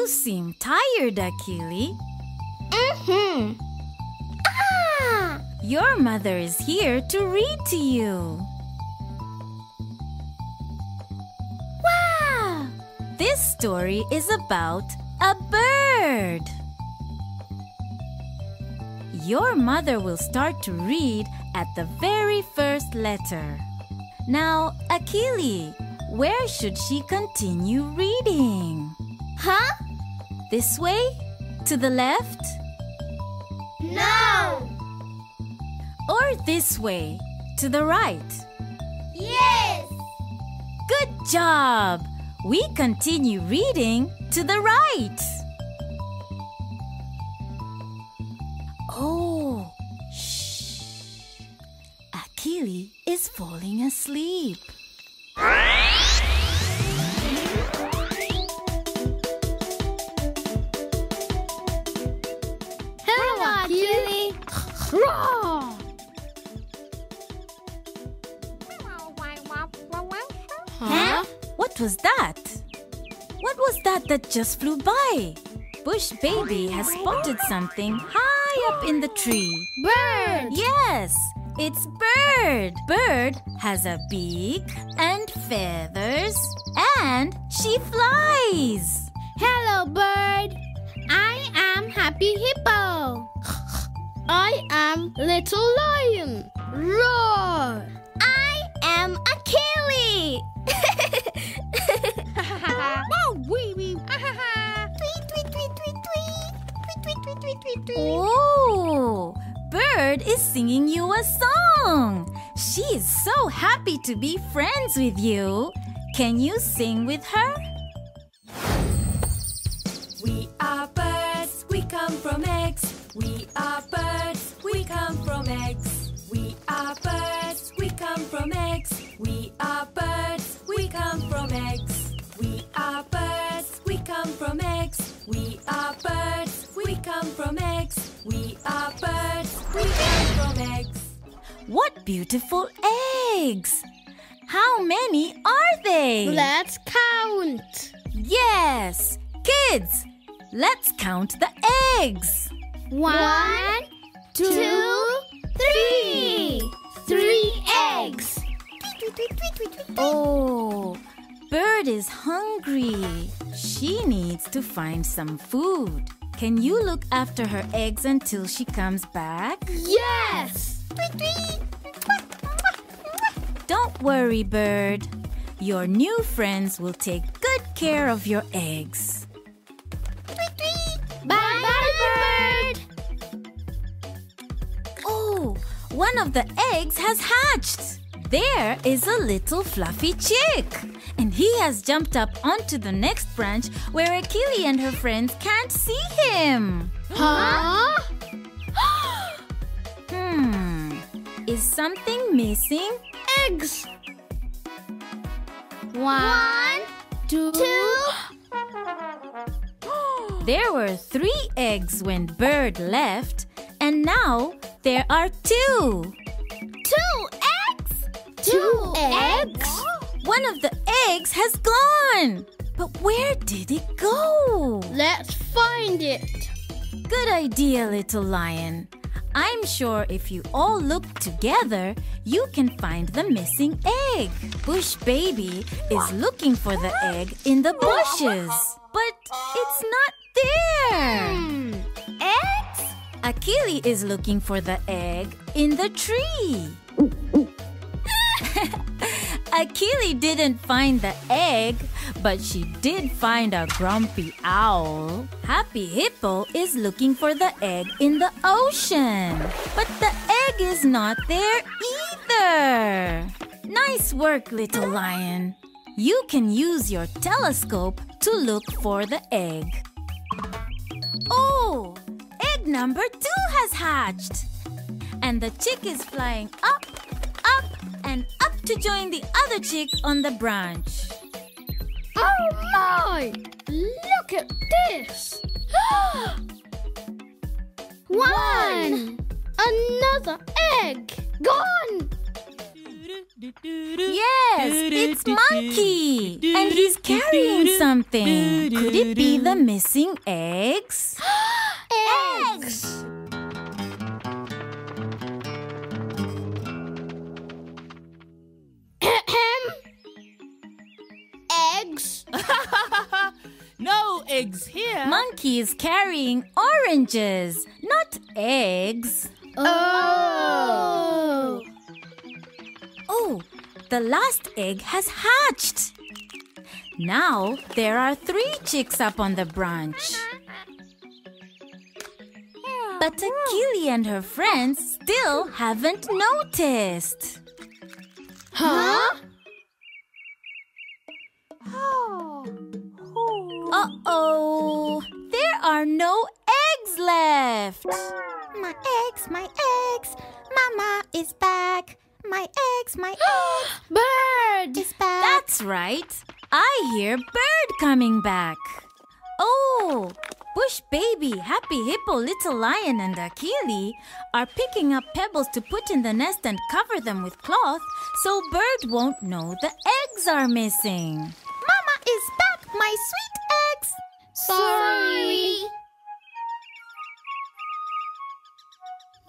You seem tired, Akili. Mm-hmm. Ah! Your mother is here to read to you. Wow! This story is about a bird. Your mother will start to read at the very first letter. Now, Akili, where should she continue reading? Huh? This way? To the left? No! Or this way? To the right? Yes! Good job! We continue reading to the right. Oh, shh. Akili is falling asleep. Was that? What was that that just flew by? Bush Baby has spotted something high up in the tree. Bird! Yes, it's Bird. Bird has a beak and feathers and she flies. Hello, bird. I am Happy Hippo. I am Little Lion. Roar! I am Wee wee. tweet, tweet, tweet, tweet, tweet. Tweet, tweet, tweet, tweet, tweet, tweet. Oh, Bird is singing you a song. She is so happy to be friends with you. Can you sing with her? What beautiful eggs! How many are they? Let's count. yes! Kids, let's count the eggs. One, two, three. Three eggs. Oh, Bird is hungry. She needs to find some food. Can you look after her eggs until she comes back? Yes. Don't worry, Bird. Your new friends will take good care of your eggs. Bye, bye, bird. Oh, one of the eggs has hatched. There is a little fluffy chick. And he has jumped up onto the next branch where Akili and her friends can't see him. Huh? Hmm. Is something missing? Eggs. One, two, There were three eggs when Bird left, and now there are two. two eggs. Two eggs. One of the eggs has gone. But where did it go? Let's find it. Good idea, little lion. I'm sure if you all look together, you can find the missing egg. Bush Baby is looking for the egg in the bushes, but it's not there. Hmm. Eggs? Akili is looking for the egg in the tree. Akili didn't find the egg, but she did find a grumpy owl. Happy Hippo is looking for the egg in the ocean, but the egg is not there either. Nice work, little lion. You can use your telescope to look for the egg. Oh, egg number two has hatched. And the chick is flying up, up, and up to join the other chick on the branch. My! Look at this! One! Another egg! Gone! Yes, it's Monkey. And he's carrying something. Could it be the missing? Eggs! eggs here. Monkey is carrying oranges, not eggs. Oh! Oh, the last egg has hatched. Now there are three chicks up on the branch. But Akili and her friends still haven't noticed. Huh? Eggs, my eggs. Bird is back. That's right. I hear bird coming back. Oh, Bush Baby, Happy Hippo, Little Lion, and Akili are picking up pebbles to put in the nest and cover them with cloth so bird won't know the eggs are missing. Mama is back, my sweet eggs. Sorry.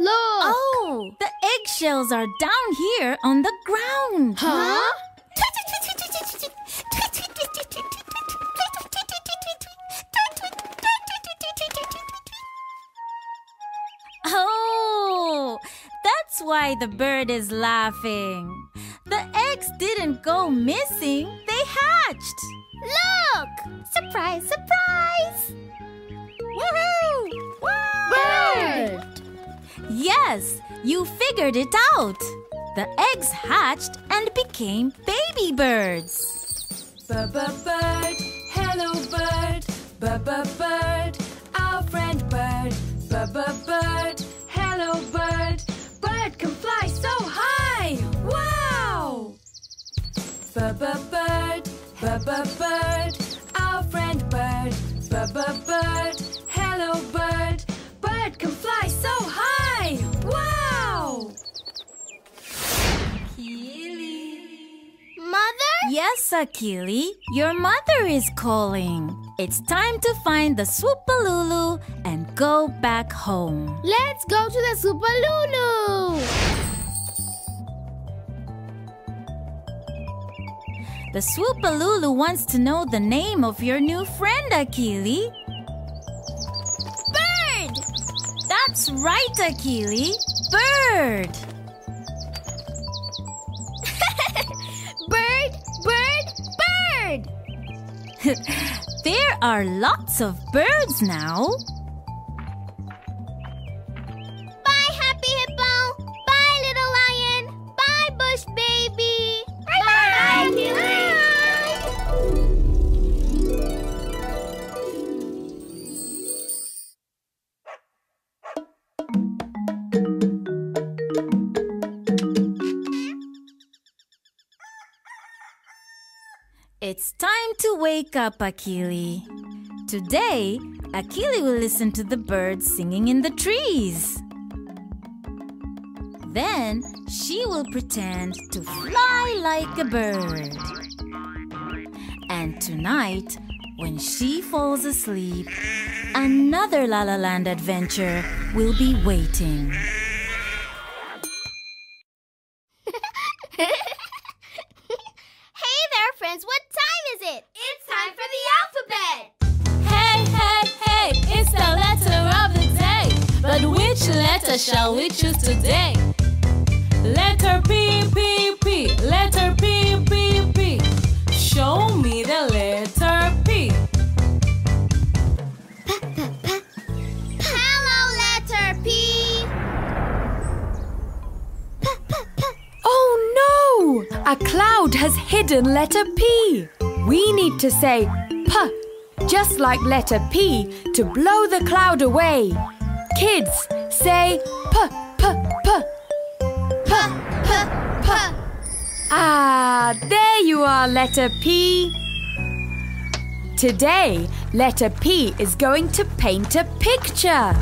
Look. Oh, the eggshells are down here on the ground. Huh? Oh, that's why the bird is laughing. The eggs didn't go missing, they hatched. Look! Surprise, surprise! Yes, you figured it out. The eggs hatched and became baby birds. B-b-bird, hello bird, B-b-bird, our friend bird. B-b-bird, hello bird, bird can fly so high. Wow! B-b-bird, B-b-bird, our friend bird. B-b-bird, Mother? Yes, Akili, your mother is calling. It's time to find the Swoopalulu and go back home. Let's go to the Swoopalulu! The Swoopalulu wants to know the name of your new friend, Akili. Bird! That's right, Akili. Bird, There are lots of birds now. Bye, Happy Hippo! Bye, Little Lion! Bye, Bush Baby! It's time to wake up, Akili. Today, Akili will listen to the birds singing in the trees. Then she will pretend to fly like a bird. And tonight, when she falls asleep, another Lala Land adventure will be waiting. Shall today? Letter P, P, P, letter P, P, P. Show me the letter P. Hello, letter P! Oh no! A cloud has hidden letter P. We need to say P, just like letter P, to blow the cloud away. Kids, say P, P, P. P, P, P! Ah, there you are, letter P. Today, letter P is going to paint a picture.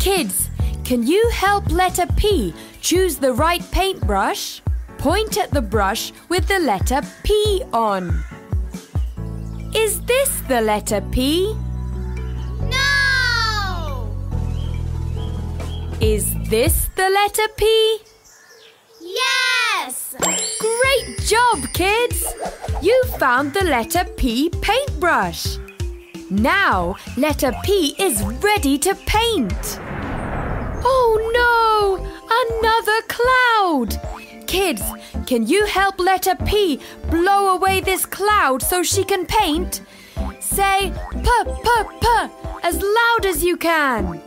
Kids, can you help letter P choose the right paintbrush? Point at the brush with the letter P on. Is this the letter P? Is this the letter P? Yes! Great job, kids! You found the letter P paintbrush. Now, letter P is ready to paint. Oh no! Another cloud! Kids, can you help letter P blow away this cloud so she can paint? Say p p p as loud as you can.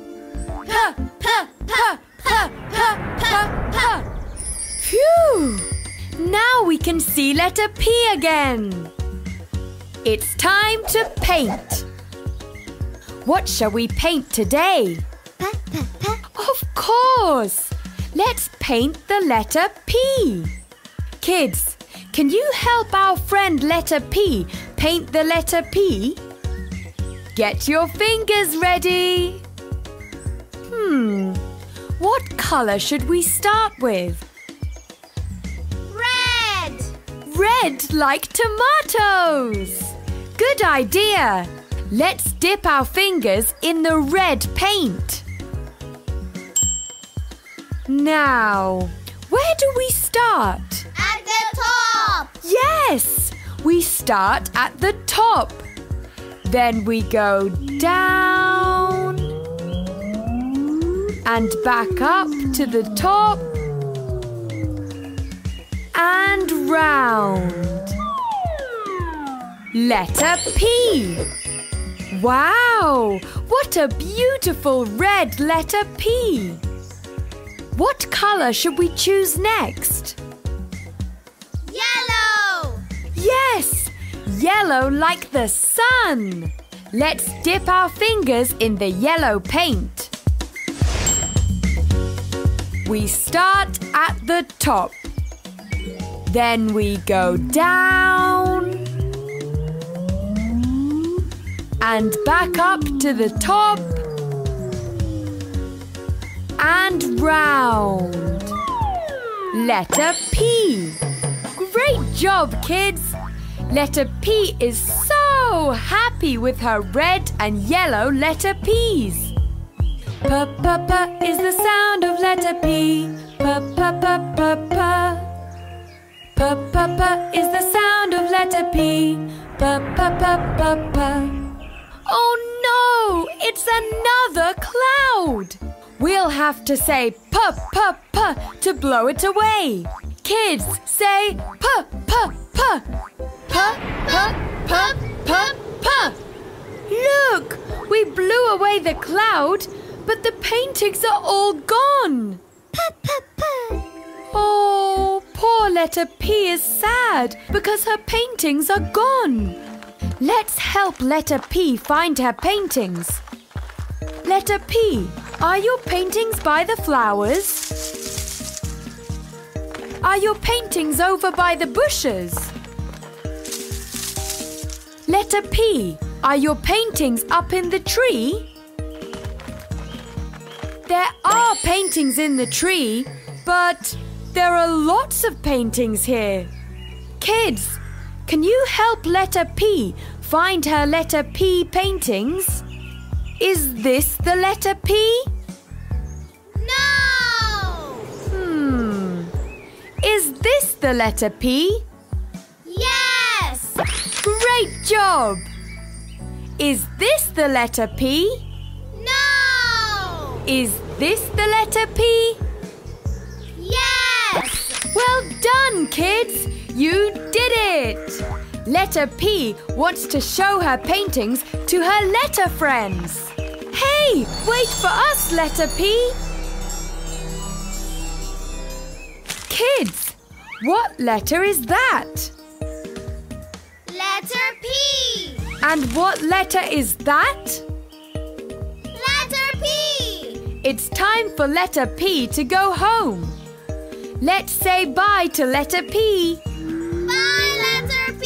P p Phew! Now we can see letter P again. It's time to paint. What shall we paint today? Of course! Let's paint the letter P. Kids, can you help our friend letter P paint the letter P? Get your fingers ready. Hmm, what colour should we start with? Red! Red like tomatoes! Good idea! Let's dip our fingers in the red paint. Now, where do we start? At the top! Yes! We start at the top. Then we go down and back up to the top and round. Letter P. Wow! What a beautiful red letter P. What colour should we choose next? Yellow! Yes! Yellow like the sun! Let's dip our fingers in the yellow paint. We start at the top. Then we go down and back up to the top and round. Letter P. Great job, kids! Letter P is so happy with her red and yellow letter P's. P p p is the sound of letter P. P p p p p. P p p is the sound of letter P. P p p p p. Oh no! It's another cloud! We'll have to say p p p to blow it away. Kids, say p p p. P p p p p. Look! We blew away the cloud, but the paintings are all gone. Oh, poor letter P is sad because her paintings are gone. Let's help letter P find her paintings. Letter P, are your paintings by the flowers? Are your paintings over by the bushes? Letter P, are your paintings up in the tree? There are paintings in the tree, but there are lots of paintings here. Kids, can you help letter P find her letter P paintings? Is this the letter P? No! Hmm. Is this the letter P? Yes! Great job! Is this the letter P? Is this the letter P? Yes! Well done, kids! You did it! Letter P wants to show her paintings to her letter friends. Hey, wait for us, letter P! Kids, what letter is that? Letter P! And what letter is that? It's time for letter P to go home. Let's say bye to letter P. Bye, letter P!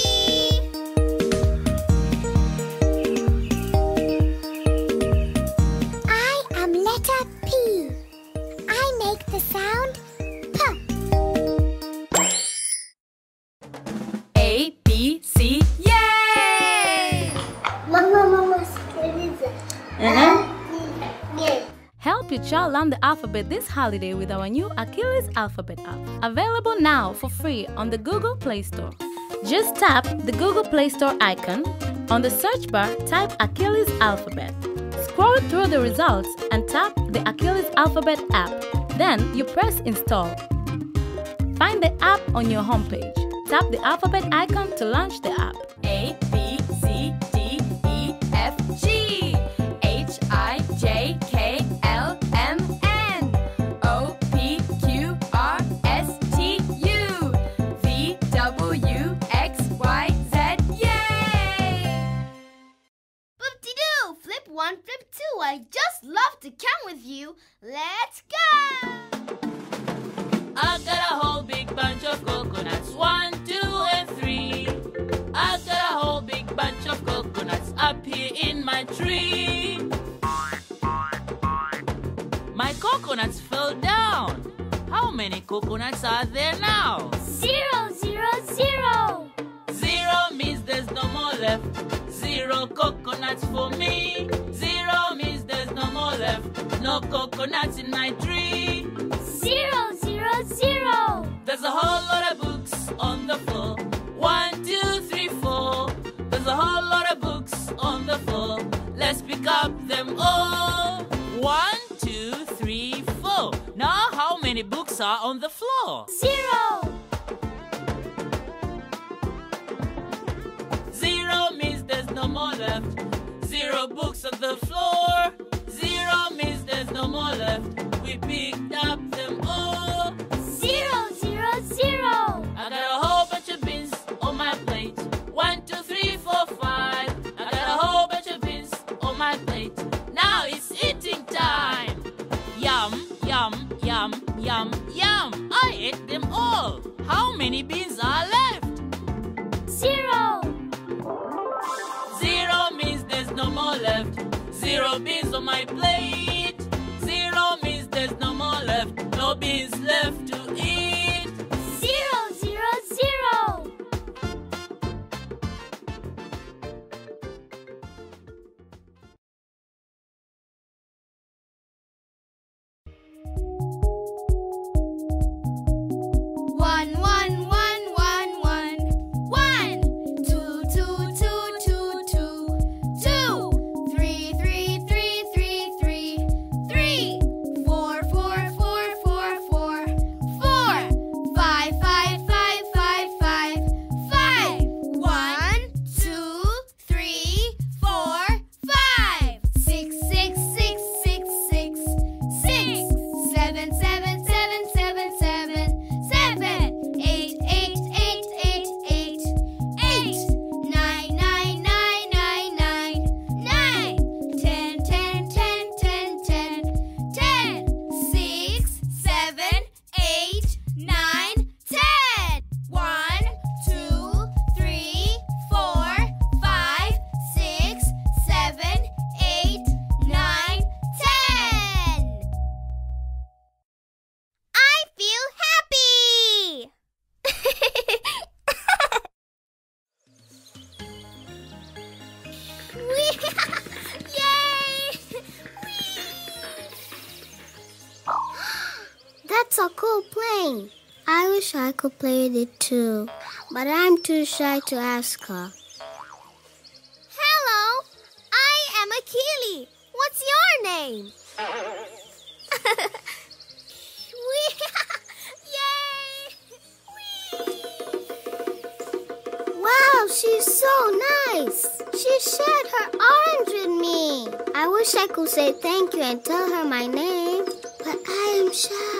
I am letter P. I make the sound y'all learn the alphabet this holiday with our new Akili's Alphabet app. Available now for free on the Google Play Store. Just tap the Google Play Store icon. On the search bar, type Akili's Alphabet. Scroll through the results and tap the Akili's Alphabet app. Then you press install. Find the app on your homepage. Tap the alphabet icon to launch the app. Coconuts uh, are there now? Zero, zero, zero. Zero means there's no more left. Zero coconuts for me. Zero means there's no more left. No coconuts in my tree. Are on the floor? Zero. Zero means there's no more left. Zero books on the floor. Zero means there's no more left. We picked up them all. Zero, zero, zero. I got Many beans wish I could play with it too, but I'm too shy to ask her. Hello, I am Akili. What's your name? Yay! Wow, she's so nice. She shared her orange with me. I wish I could say thank you and tell her my name, but I am shy.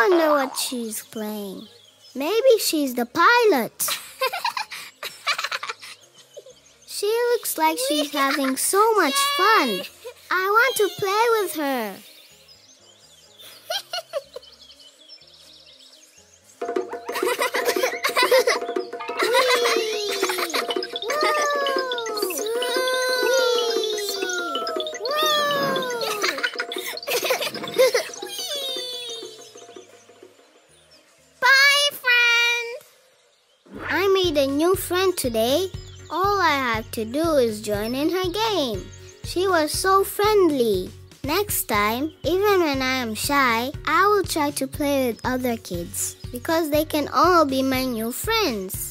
I wonder what she's playing. Maybe she's the pilot. she looks like she's having so much fun. I want to play with her. Today. All I have to do is join in her game. She was so friendly. Next time, even when I am shy, I will try to play with other kids because they can all be my new friends.